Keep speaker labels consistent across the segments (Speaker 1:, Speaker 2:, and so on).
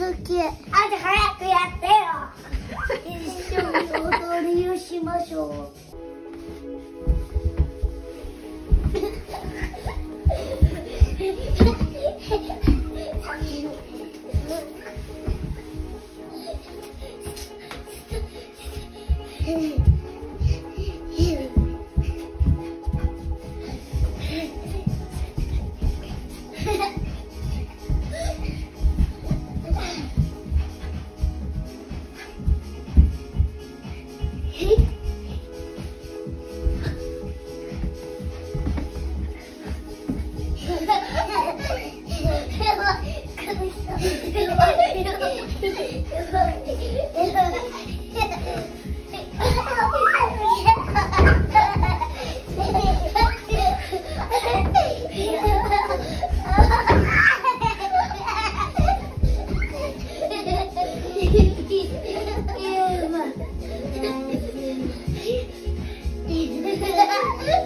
Speaker 1: 続き。あじゃ早くやってよ。一緒に踊りをしましょ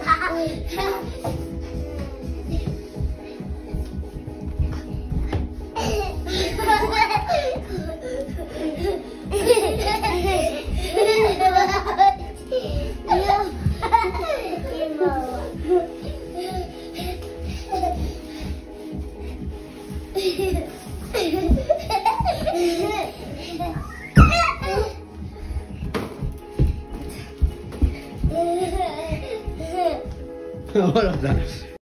Speaker 1: Ha ha ha!
Speaker 2: ほらさ